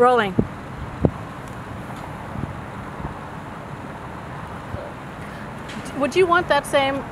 Rolling. Would you want that same